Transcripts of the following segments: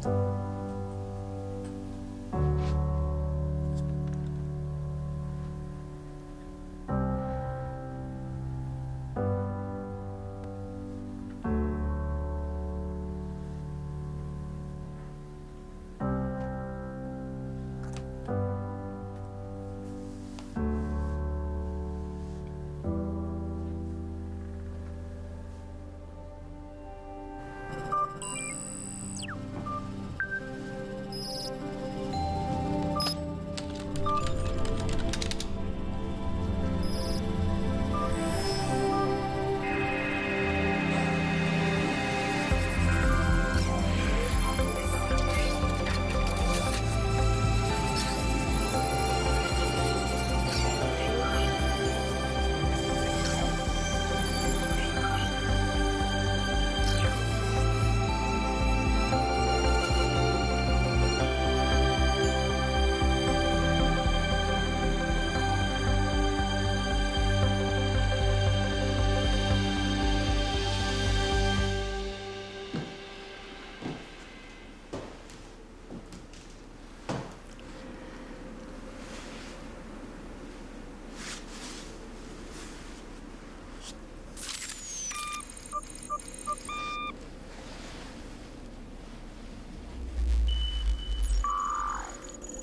した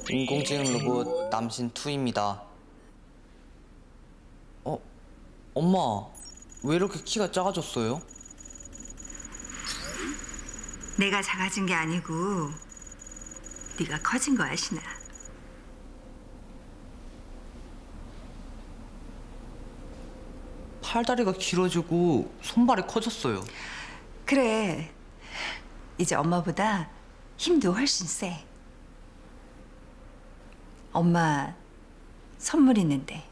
인공지능 로봇 남신 2입니다. 어, 엄마, 왜 이렇게 키가 작아졌어요? 내가 작아진 게 아니고 네가 커진 거야, 신아. 팔다리가 길어지고 손발이 커졌어요. 그래. 이제 엄마보다 힘도 훨씬 세. 엄마 선물 있는데.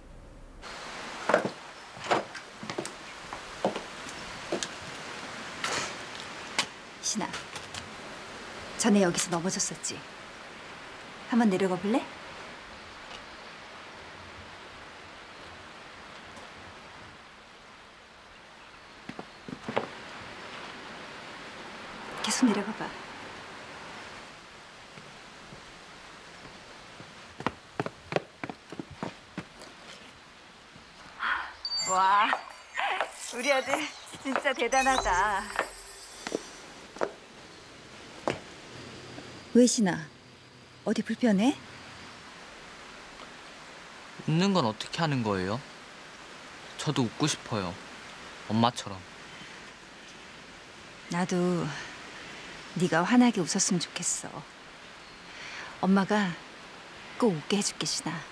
신아, 전에 여기서 넘어졌었지. 한번 내려가 볼래? 계속 내려가 봐. 와, 우리 아들 진짜 대단하다. 왜 신아? 어디 불편해? 웃는 건 어떻게 하는 거예요? 저도 웃고 싶어요. 엄마처럼. 나도 네가 환하게 웃었으면 좋겠어. 엄마가 꼭 웃게 해줄게, 신아.